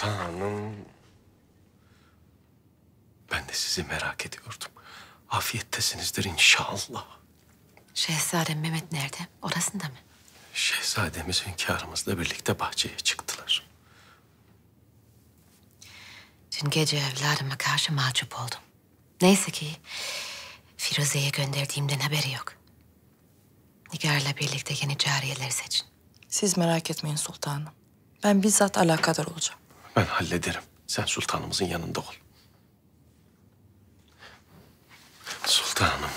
Sultanım. Ben de sizi merak ediyordum. Afiyettesinizdir inşallah. Şehzadem Mehmet nerede? Orasında mı? Şehzademiz hünkârımızla birlikte bahçeye çıktılar. Dün gece evladıma karşı mahcup oldum. Neyse ki Firuze'ye gönderdiğimden haberi yok. Nigar'la birlikte yeni cariyeleri seçin. Siz merak etmeyin sultanım. Ben bizzat alakadar olacağım. Ben hallederim. Sen sultanımızın yanında ol. Sultanım.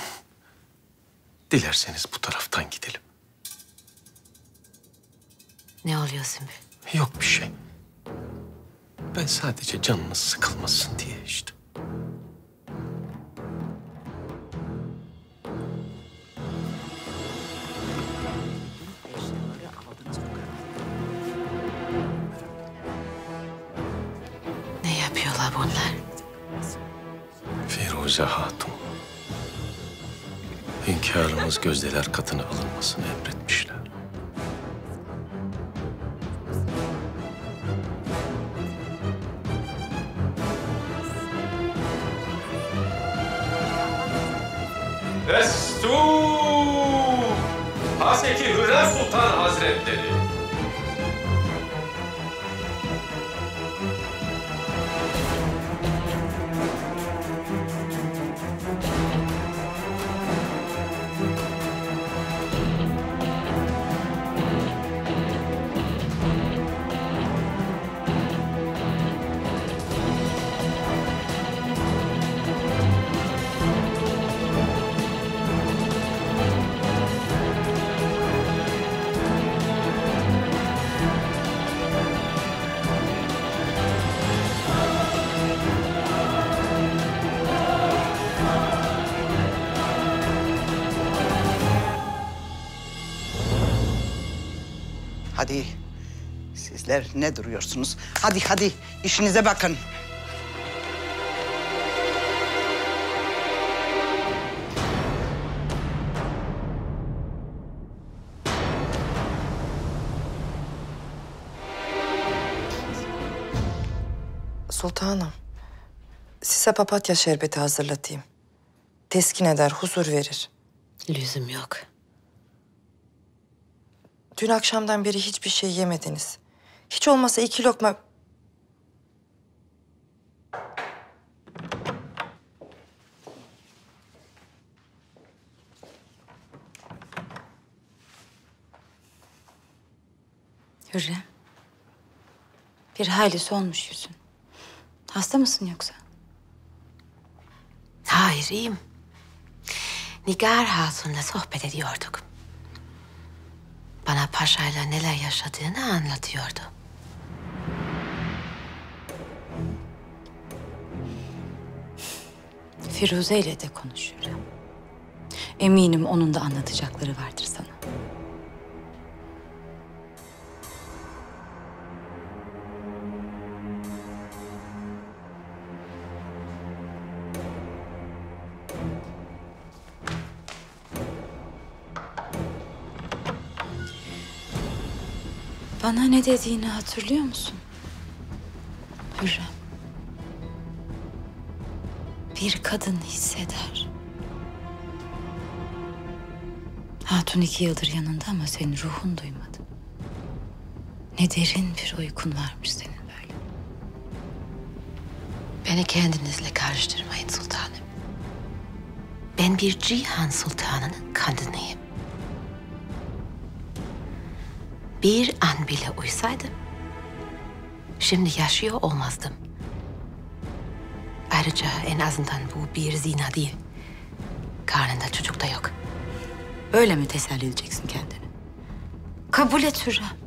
Dilerseniz bu taraftan gidelim. Ne oluyor Sümbül? Yok bir şey. Ben sadece canınız sıkılmasın diye işte. Firuze Hatun. Hünkârımız gözdeler katına alınmasını emretmişler. Destur! Haseki Hürrem Sultan Hazretleri. Sizler ne duruyorsunuz? Hadi hadi işinize bakın. Sultanım, size papatya şerbeti hazırlatayım. Teskin eder, huzur verir. Lüzum yok. Dün akşamdan beri hiçbir şey yemediniz. Hiç olmasa iki lokma... Hürrem. Bir hayli solmuş yüzün. Hasta mısın yoksa? Hayır iyiyim. Nigar Hatun'la sohbet ediyorduk. Bana paşayla neler yaşadığını anlatıyordu. Firuze ile de konuş Hürrem. Eminim onun da anlatacakları vardır sana. Bana ne dediğini hatırlıyor musun? Hürrem. Bir kadın hisseder. Hatun iki yıldır yanında ama senin ruhun duymadı. Ne derin bir uykun varmış senin böyle. Beni kendinizle karıştırmayın sultanım. Ben bir cihan sultanının kadınıyım. Bir an bile uysaydım, şimdi yaşıyor olmazdım. Ayrıca en azından bu bir zina değil. Karnında çocuk da yok. Böyle mi teselli edeceksin kendini? Kabul et Hürrem.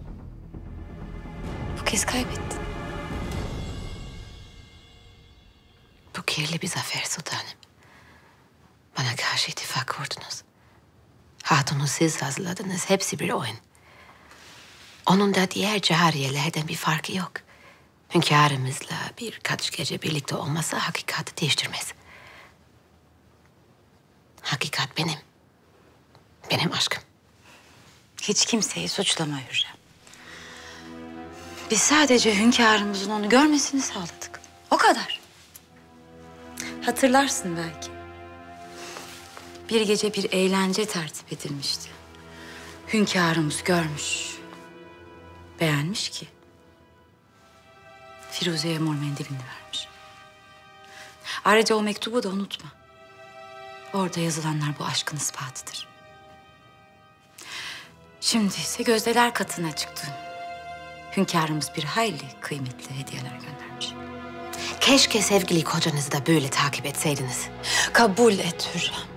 Bu kez kaybettin. Bu kirli bir zafer sultanım. Bana karşı ittifak kurdunuz. Hatunu siz hazırladınız. Hepsi bir oyun. Onun da diğer cariyelerden bir farkı yok. Hünkârımızla birkaç gece birlikte olmasa hakikati değiştirmez. Hakikat benim. Benim aşkım. Hiç kimseyi suçlama Hürrem. Biz sadece hünkârımızın onu görmesini sağladık. O kadar. Hatırlarsın belki. Bir gece bir eğlence tertip edilmişti. Hünkârımız görmüş. Beğenmiş ki. Firuze'ye mor mendilini vermiş. Ayrıca o mektubu da unutma. Orada yazılanlar bu aşkın ispatıdır. Şimdi ise gözdeler katına çıktın. Hünkârımız bir hayli kıymetli hediyeler göndermiş. Keşke sevgili kocanızı da böyle takip etseydiniz. Kabul et Hürrem.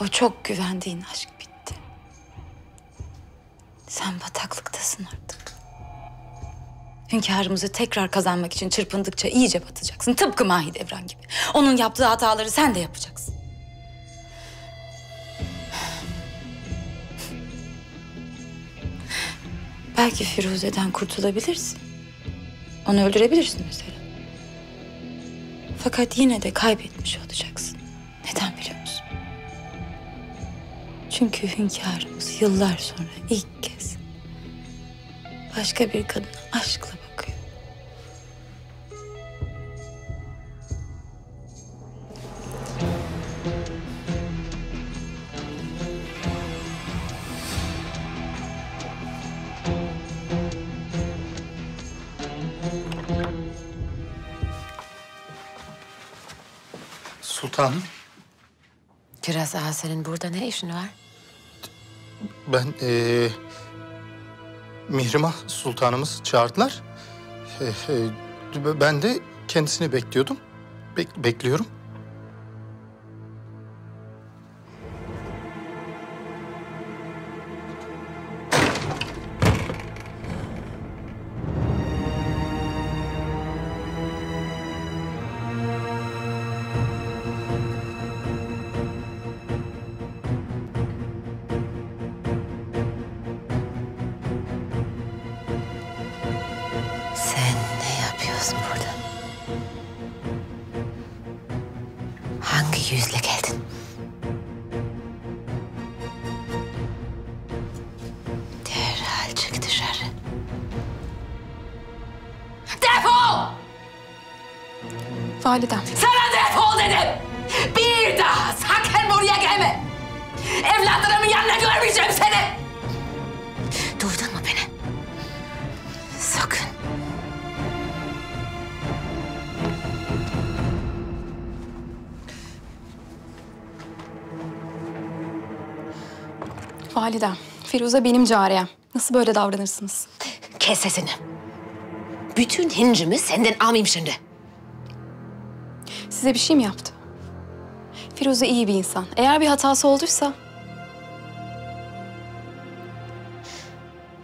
O çok güvendiğin aşk bitti. Sen bataklıktasın artık. Hünkârımızı tekrar kazanmak için çırpındıkça iyice batacaksın. Tıpkı Mahidevran gibi. Onun yaptığı hataları sen de yapacaksın. Belki Firuze'den kurtulabilirsin. Onu öldürebilirsin mesela. Fakat yine de kaybetmiş olacaksın. Neden biliyor musun? Çünkü hünkârımız yıllar sonra ilk kez başka bir kadına aşkla Sultanım, Kiraz Ağa senin burada ne işin var? ben eee Mihrimah Sultanımız çağırdılar. Eee, eee, ben de kendisini bekliyordum. Bek- bekliyorum. Validem. Sana defol dedim! Bir daha sakın buraya gelme! Evlatlarımın yanına görmeyeceğim seni! Duydun mu beni? Sakın. Validem. Firuze benim cariyem. Nasıl böyle davranırsınız? Kes sesini. Bütün hincimi senden almayayım şimdi. Size bir şey mi yaptı? Firuze iyi bir insan. Eğer bir hatası olduysa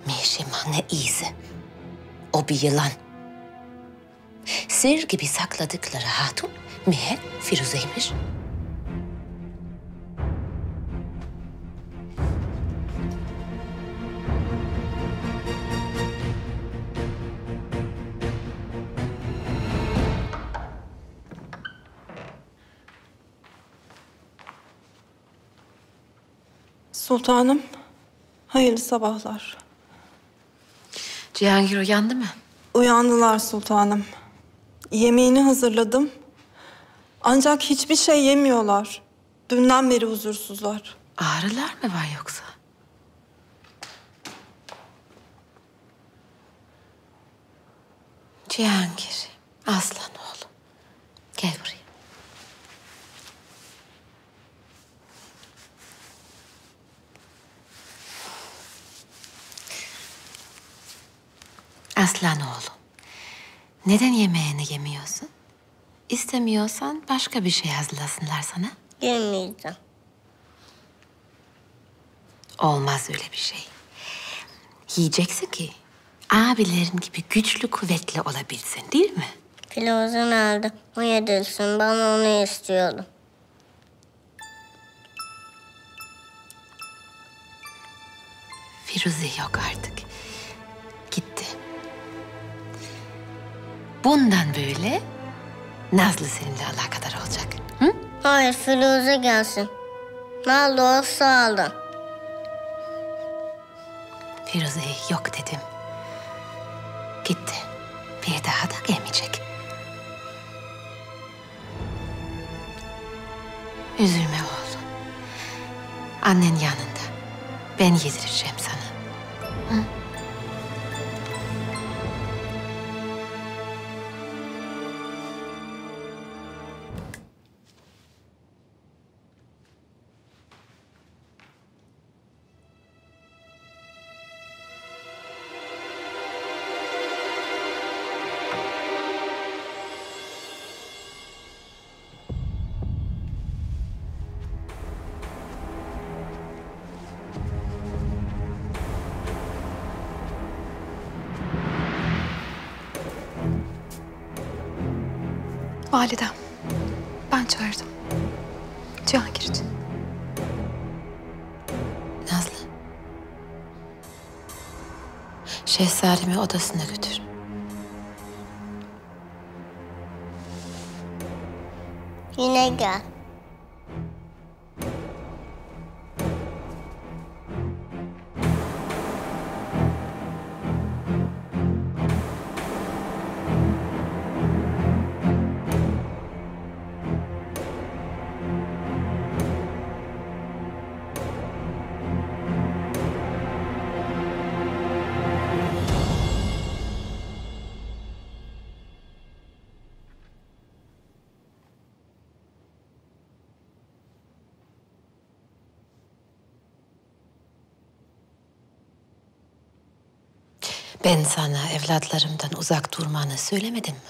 Mihrimah ne iyisi. O bir yılan. Sır gibi sakladıkları hatun Mihe Firuze'ymiş. Sultanım, hayırlı sabahlar. Cihangir uyandı mı? Uyandılar sultanım. Yemeğini hazırladım. Ancak hiçbir şey yemiyorlar. Dünden beri huzursuzlar. Ağrılar mı var yoksa? Cihangir, aslan oğlum. Gel buraya. Aslan oğlum. Neden yemeğini yemiyorsun? İstemiyorsan başka bir şey hazırlasınlar sana. Yemeyeceğim. Olmaz öyle bir şey. Yiyeceksin ki abilerin gibi güçlü kuvvetli olabilsin değil mi? Filoze nerede? O yedirsin. Ben onu istiyorum. Firuze yok artık. Bundan böyle Nazlı seninle alakadar olacak. Hı? Hayır Firuze gelsin. Nerede olsa alın. Firuze yok dedim. Gitti. Bir daha da gelmeyecek. Üzülme oğlum. Annen yanında. Ben yedireceğim Validem. Ben çağırdım. Cihangir için. Nazlı. Şehzademi odasına götür. Yine gel. Ben sana evlatlarımdan uzak durmanı söylemedim mi?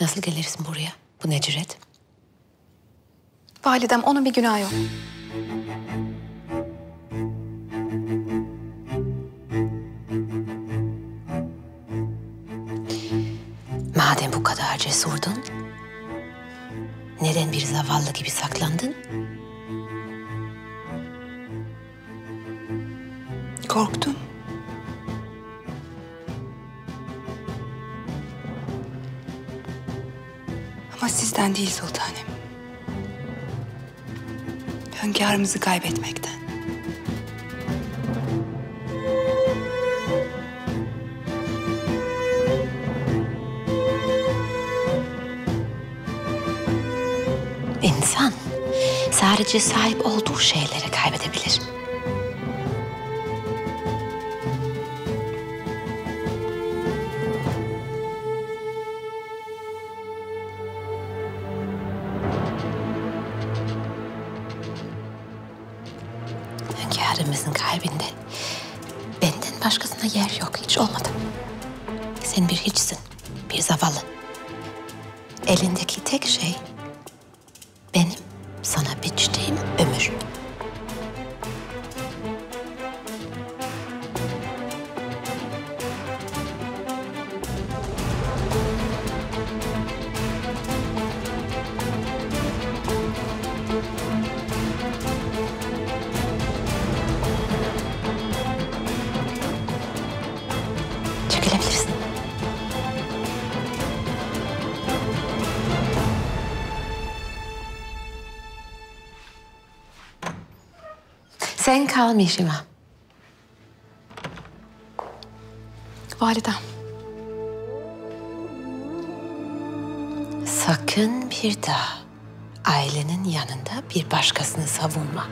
Nasıl gelirsin buraya? Bu ne cüret? Validem onun bir günahı yok. Madem bu kadar cesurdun, neden bir zavallı gibi saklandın? Korktum. Sizden değil sultanım. Hünkârımızı kaybetmekten. İnsan sadece sahip olduğu şeyleri kaybedebilir. Sana biçtiğim ömür. Sen kal Mişima. Validem. Sakın bir daha ailenin yanında bir başkasını savunma.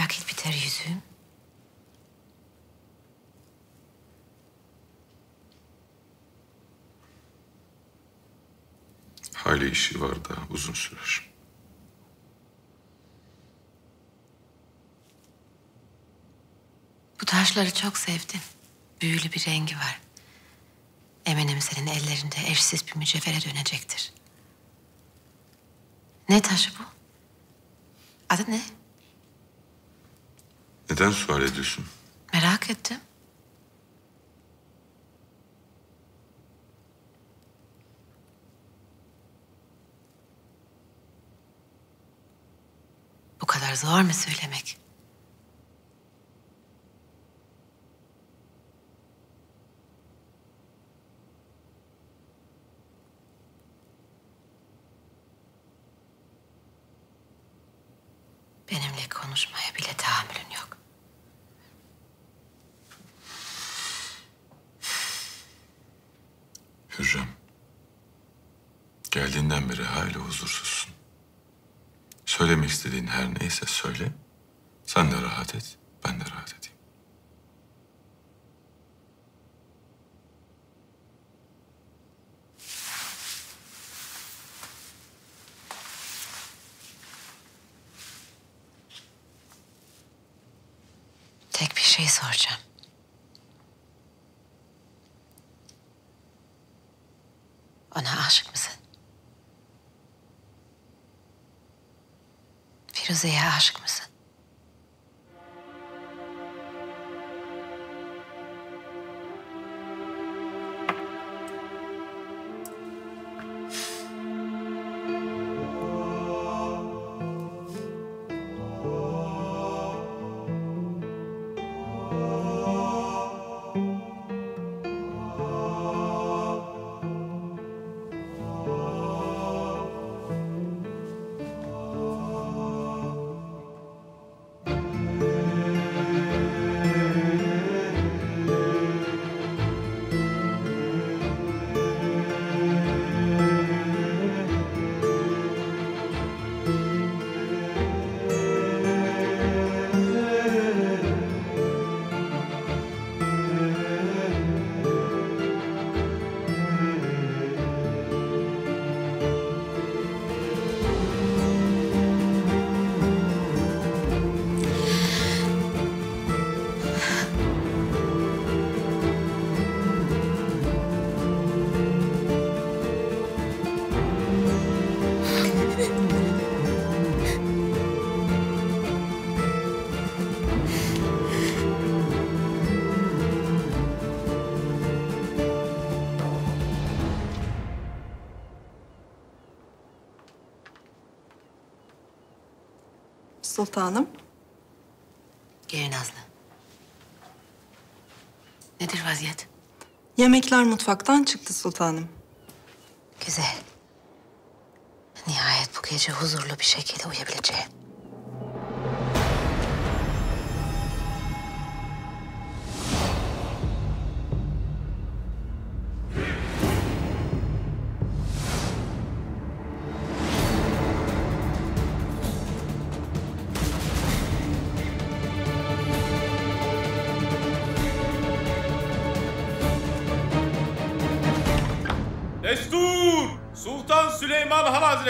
Vakit biter yüzüğüm? Hali işi var da uzun sürer. Bu taşları çok sevdim. Büyülü bir rengi var. Eminim senin ellerinde eşsiz bir mücevhere dönecektir. Ne taşı bu? Adı ne? Neden sual ediyorsun? Merak ettim. Bu kadar zor mu söylemek? Benimle konuşmaya bile tahammülün yok. Hürrem. Geldiğinden beri hala huzursuzsun. Söylemek istediğin her neyse söyle. Sen de rahat et, ben de rahat edeyim. Tek bir şey soracağım. Ona aşık mısın? Firuze'ye aşık mısın? Sultanım. Gel Nazlı. Nedir vaziyet? Yemekler mutfaktan çıktı sultanım. Güzel. Nihayet bu gece huzurlu bir şekilde uyuyabileceğim.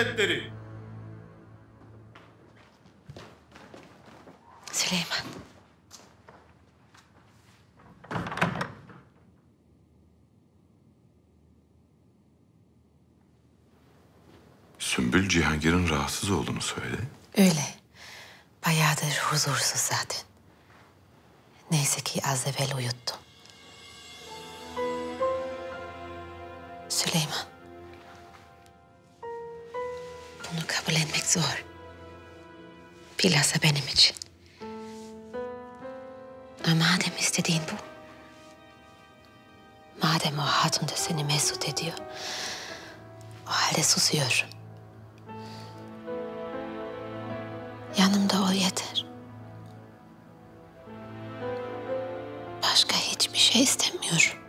Hazretleri. Süleyman. Sümbül Cihangir'in rahatsız olduğunu söyledi. Öyle. Bayağıdır huzursuz zaten. Neyse ki az evvel uyuttum. Zor. Bilhassa benim için. Ama madem istediğin bu. Madem o hatun da seni mesut ediyor. O halde susuyorum. Yanımda ol yeter. Başka hiçbir şey istemiyorum.